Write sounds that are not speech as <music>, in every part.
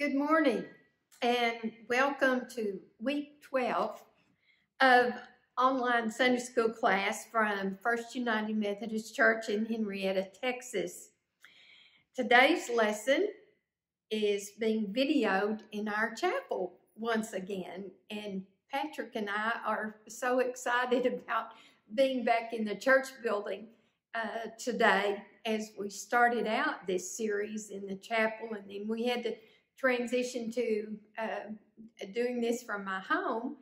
Good morning and welcome to week 12 of online Sunday school class from First United Methodist Church in Henrietta, Texas. Today's lesson is being videoed in our chapel once again and Patrick and I are so excited <laughs> about being back in the church building uh, today as we started out this series in the chapel and then we had to transition to uh, doing this from my home.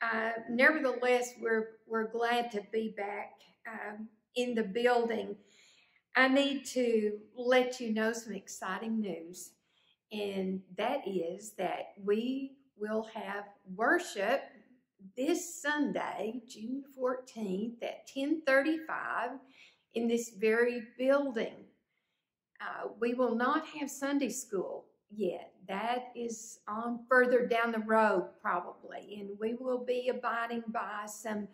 Uh, nevertheless, we're, we're glad to be back um, in the building. I need to let you know some exciting news, and that is that we will have worship this Sunday, June 14th at 1035 in this very building. Uh, we will not have Sunday school yet. That is on further down the road, probably, and we will be abiding by some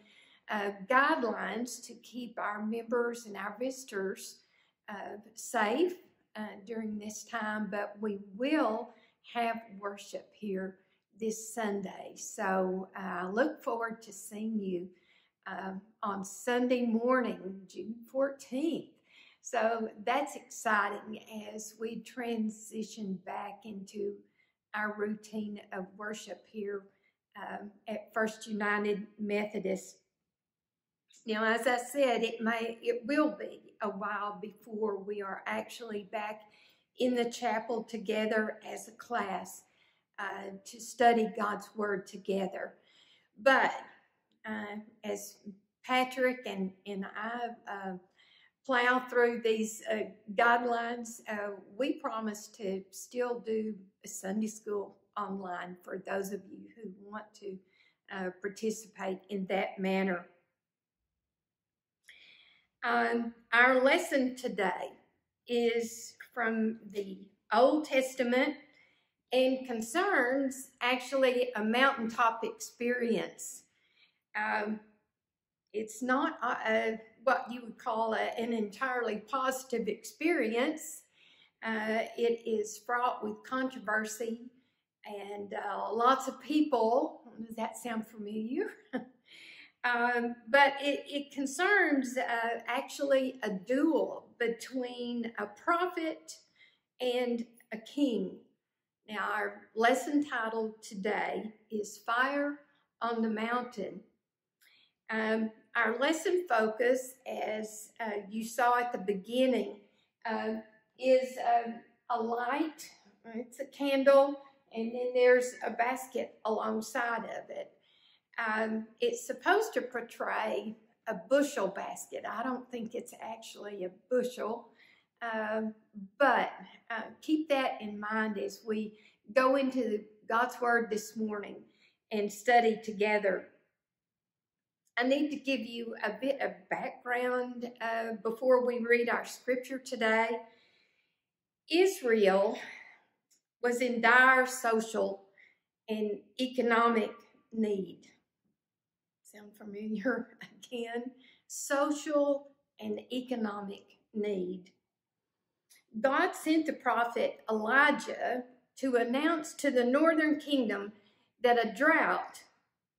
uh, guidelines to keep our members and our visitors uh, safe uh, during this time, but we will have worship here this Sunday. So I look forward to seeing you um, on Sunday morning, June 14th. So that's exciting as we transition back into our routine of worship here um, at First United Methodist. Now, as I said, it may, it will be a while before we are actually back in the chapel together as a class uh, to study God's Word together. But uh, as Patrick and, and I uh, plow through these uh, guidelines, uh, we promise to still do Sunday school online for those of you who want to uh, participate in that manner. Um, our lesson today is from the Old Testament and concerns actually a mountaintop experience. Um, it's not a, what you would call a, an entirely positive experience. Uh, it is fraught with controversy and uh, lots of people. Does that sound familiar? <laughs> um, but it, it concerns uh, actually a duel between a prophet and a king. Now, our lesson title today is Fire on the Mountain. Um, our lesson focus, as uh, you saw at the beginning, uh, is um, a light, it's a candle, and then there's a basket alongside of it. Um, it's supposed to portray a bushel basket. I don't think it's actually a bushel, um, but uh, keep that in mind as we go into God's Word this morning and study together I need to give you a bit of background uh, before we read our scripture today. Israel was in dire social and economic need. Sound familiar <laughs> again? Social and economic need. God sent the prophet Elijah to announce to the northern kingdom that a drought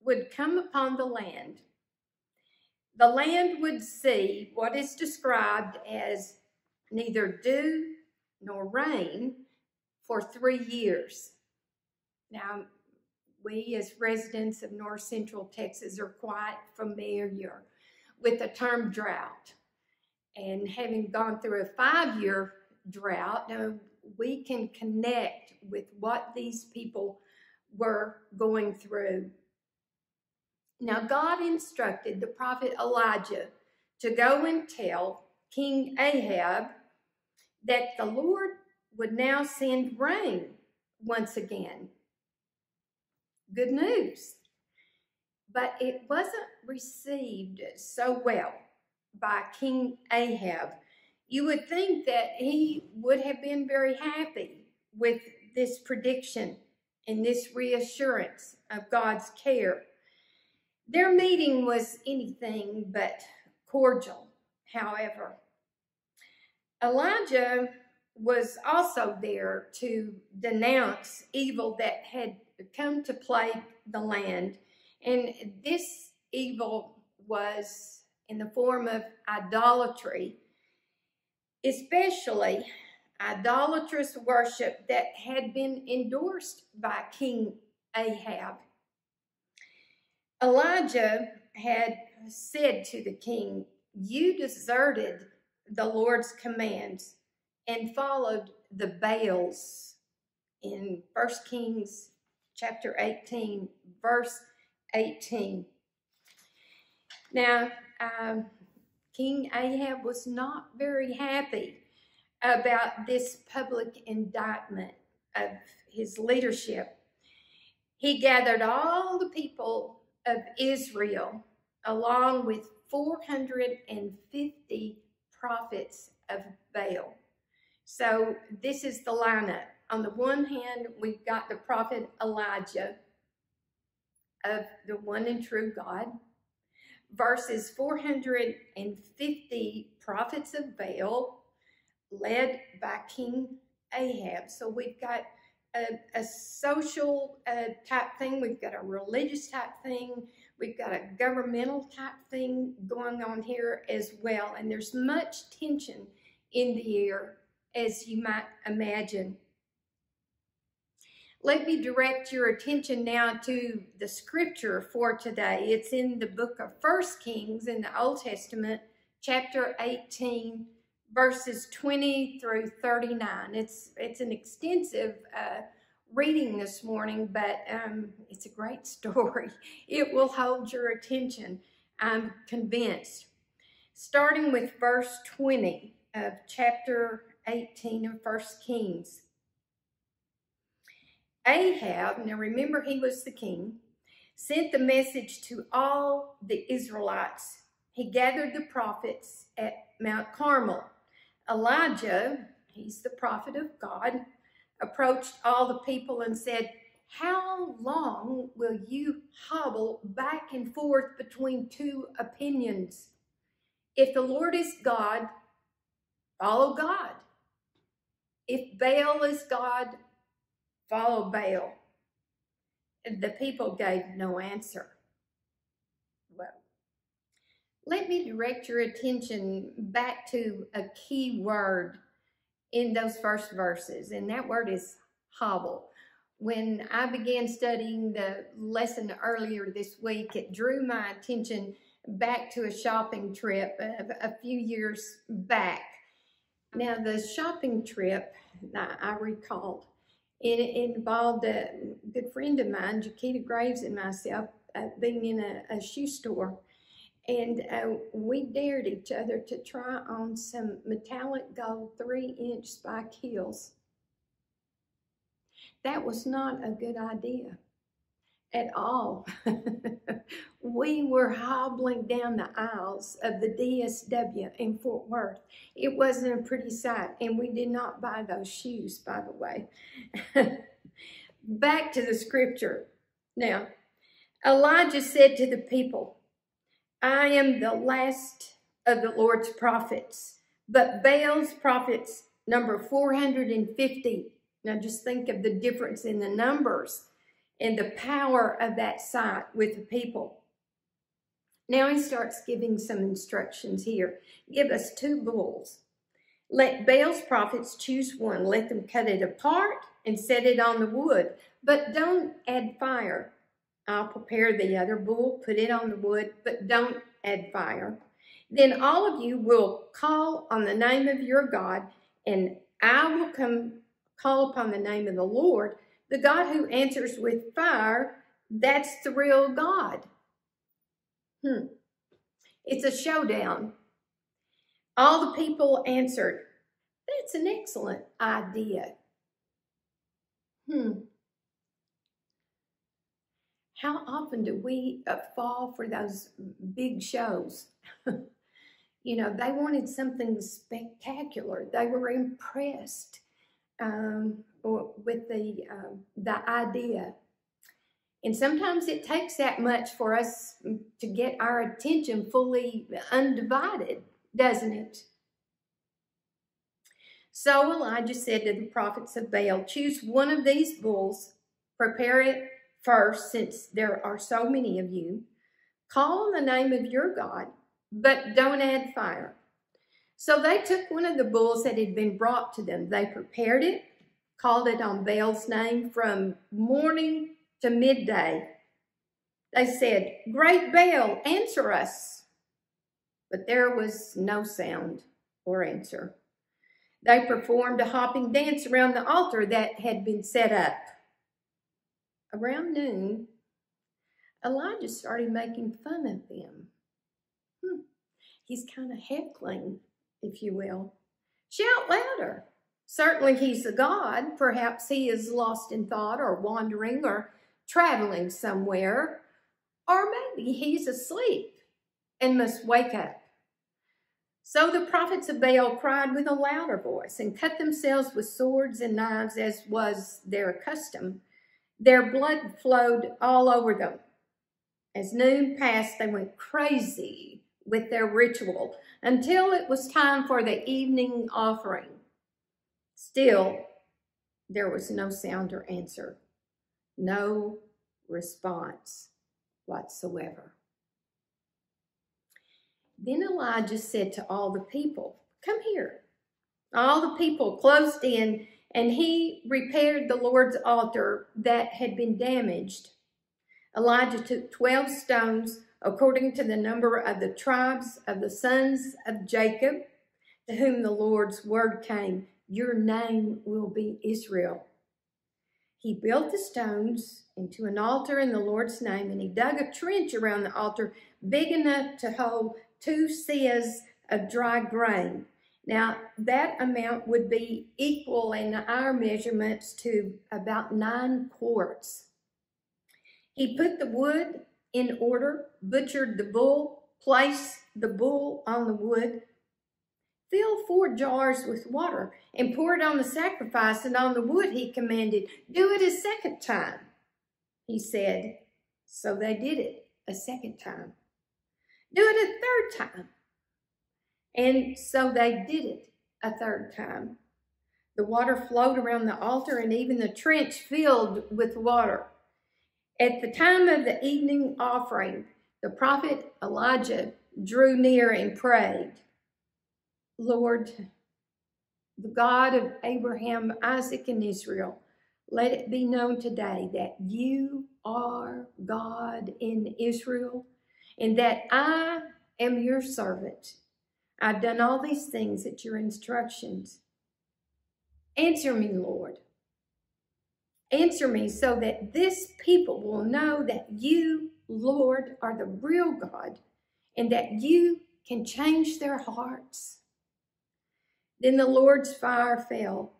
would come upon the land the land would see what is described as neither dew nor rain for three years. Now, we as residents of north central Texas are quite familiar with the term drought. And having gone through a five year drought, we can connect with what these people were going through now God instructed the prophet Elijah to go and tell King Ahab that the Lord would now send rain once again. Good news. But it wasn't received so well by King Ahab. You would think that he would have been very happy with this prediction and this reassurance of God's care their meeting was anything but cordial, however. Elijah was also there to denounce evil that had come to plague the land. And this evil was in the form of idolatry, especially idolatrous worship that had been endorsed by King Ahab. Elijah had said to the king, You deserted the Lord's commands and followed the Baals in 1 Kings chapter 18, verse 18. Now, um, King Ahab was not very happy about this public indictment of his leadership. He gathered all the people of Israel along with 450 prophets of Baal. So this is the lineup. On the one hand, we've got the prophet Elijah of the one and true God versus 450 prophets of Baal led by King Ahab. So we've got a, a social uh, type thing, we've got a religious type thing, we've got a governmental type thing going on here as well. And there's much tension in the air, as you might imagine. Let me direct your attention now to the scripture for today. It's in the book of First Kings in the Old Testament, chapter 18, verses 20 through 39. It's, it's an extensive uh, reading this morning, but um, it's a great <laughs> story. It will hold your attention, I'm convinced. Starting with verse 20 of chapter 18 of First Kings. Ahab, now remember he was the king, sent the message to all the Israelites. He gathered the prophets at Mount Carmel Elijah, he's the prophet of God, approached all the people and said, How long will you hobble back and forth between two opinions? If the Lord is God, follow God. If Baal is God, follow Baal. The people gave no answer. Let me direct your attention back to a key word in those first verses, and that word is hobble. When I began studying the lesson earlier this week, it drew my attention back to a shopping trip a, a few years back. Now, the shopping trip that I recalled, it, involved a good friend of mine, Jaquita Graves, and myself uh, being in a, a shoe store and uh, we dared each other to try on some metallic gold three inch spike heels. That was not a good idea at all. <laughs> we were hobbling down the aisles of the DSW in Fort Worth. It wasn't a pretty sight, and we did not buy those shoes, by the way. <laughs> Back to the scripture. Now, Elijah said to the people, I am the last of the Lord's prophets, but Baal's prophets number 450. Now just think of the difference in the numbers and the power of that sight with the people. Now he starts giving some instructions here. Give us two bulls. Let Baal's prophets choose one. Let them cut it apart and set it on the wood, but don't add fire I'll prepare the other bull, put it on the wood, but don't add fire. Then all of you will call on the name of your God, and I will come call upon the name of the Lord. The God who answers with fire, that's the real God. Hmm. It's a showdown. All the people answered, That's an excellent idea. Hmm. How often do we uh, fall for those big shows? <laughs> you know, they wanted something spectacular. They were impressed um, with the uh, the idea. And sometimes it takes that much for us to get our attention fully undivided, doesn't it? So Elijah said to the prophets of Baal, Choose one of these bulls, prepare it first, since there are so many of you. Call on the name of your God, but don't add fire. So they took one of the bulls that had been brought to them. They prepared it, called it on Baal's name from morning to midday. They said, Great Baal, answer us. But there was no sound or answer. They performed a hopping dance around the altar that had been set up. Around noon, Elijah started making fun of them. Hmm. He's kind of heckling, if you will. Shout louder. Certainly he's a god. Perhaps he is lost in thought or wandering or traveling somewhere. Or maybe he's asleep and must wake up. So the prophets of Baal cried with a louder voice and cut themselves with swords and knives as was their custom. Their blood flowed all over them. As noon passed, they went crazy with their ritual until it was time for the evening offering. Still, there was no sound or answer, no response whatsoever. Then Elijah said to all the people, Come here. All the people closed in, and he repaired the Lord's altar that had been damaged. Elijah took 12 stones, according to the number of the tribes of the sons of Jacob, to whom the Lord's word came Your name will be Israel. He built the stones into an altar in the Lord's name, and he dug a trench around the altar big enough to hold two seahs of dry grain. Now, that amount would be equal in our measurements to about nine quarts. He put the wood in order, butchered the bull, placed the bull on the wood, filled four jars with water, and poured it on the sacrifice and on the wood, he commanded, Do it a second time. He said, So they did it a second time. Do it a third time. And so they did it a third time. The water flowed around the altar and even the trench filled with water. At the time of the evening offering, the prophet Elijah drew near and prayed, Lord, the God of Abraham, Isaac, and Israel, let it be known today that you are God in Israel and that I am your servant. I've done all these things at your instructions. Answer me, Lord. Answer me so that this people will know that you, Lord, are the real God and that you can change their hearts. Then the Lord's fire fell.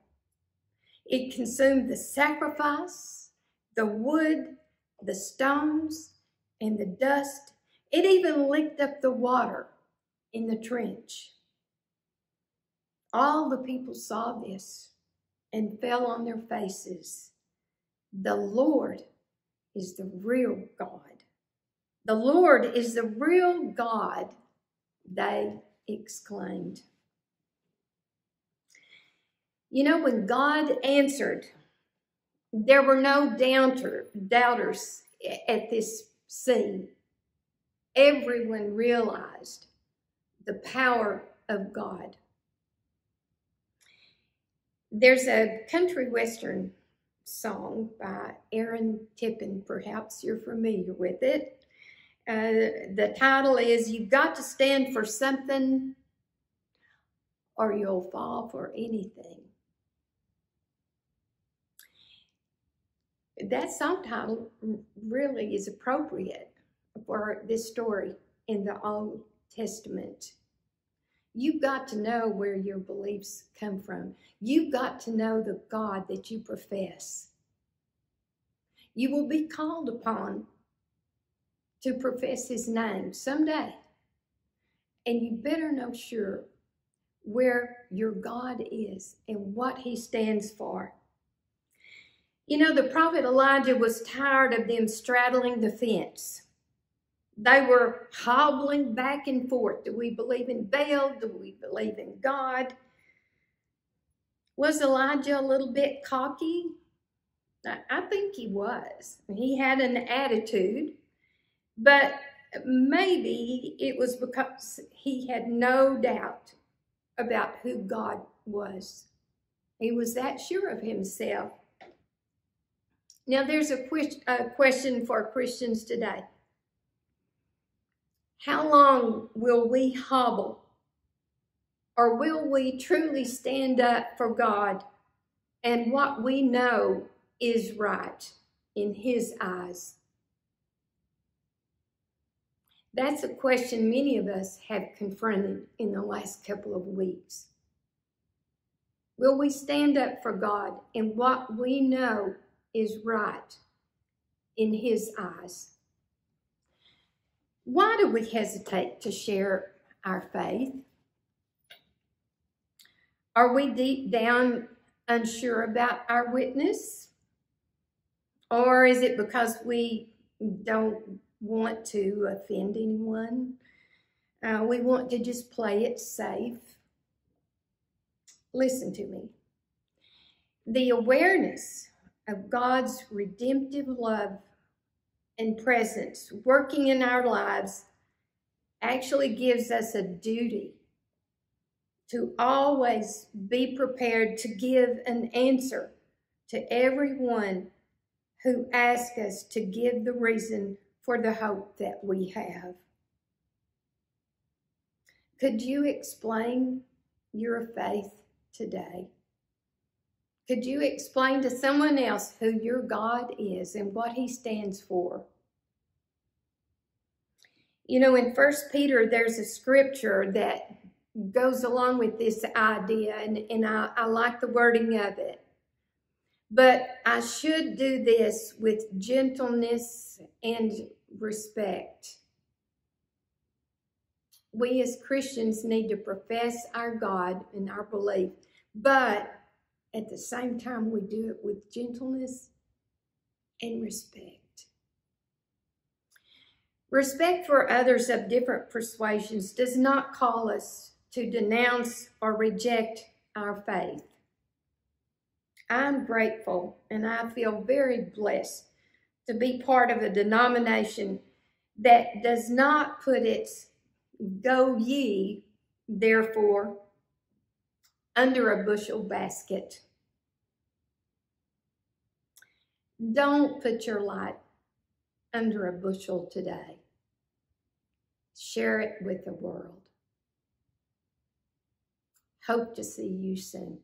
It consumed the sacrifice, the wood, the stones, and the dust it even licked up the water in the trench. All the people saw this and fell on their faces. The Lord is the real God. The Lord is the real God, they exclaimed. You know, when God answered, there were no doubter, doubters at this scene everyone realized the power of God. There's a country western song by Aaron Tippin. Perhaps you're familiar with it. Uh, the title is You've Got to Stand for Something or You'll Fall for Anything. That song title really is appropriate for this story in the Old Testament. You've got to know where your beliefs come from. You've got to know the God that you profess. You will be called upon to profess his name someday. And you better know sure where your God is and what he stands for. You know, the prophet Elijah was tired of them straddling the fence. They were hobbling back and forth. Do we believe in Baal? Do we believe in God? Was Elijah a little bit cocky? I think he was. He had an attitude, but maybe it was because he had no doubt about who God was. He was that sure of himself. Now, there's a, question for Christians today. How long will we hobble? Or will we truly stand up for God and what we know is right in His eyes? That's a question many of us have confronted in the last couple of weeks. Will we stand up for God and what we know is right in His eyes? Why do we hesitate to share our faith? Are we deep down unsure about our witness? Or is it because we don't want to offend anyone? Uh, we want to just play it safe. Listen to me. The awareness of God's redemptive love and presence working in our lives actually gives us a duty to always be prepared to give an answer to everyone who asks us to give the reason for the hope that we have. Could you explain your faith today? Could you explain to someone else who your God is and what he stands for? You know, in First Peter, there's a scripture that goes along with this idea, and, and I, I like the wording of it. But I should do this with gentleness and respect. We as Christians need to profess our God and our belief, but at the same time, we do it with gentleness and respect. Respect for others of different persuasions does not call us to denounce or reject our faith. I'm grateful and I feel very blessed to be part of a denomination that does not put its go ye, therefore, under a bushel basket. Don't put your light under a bushel today. Share it with the world. Hope to see you soon.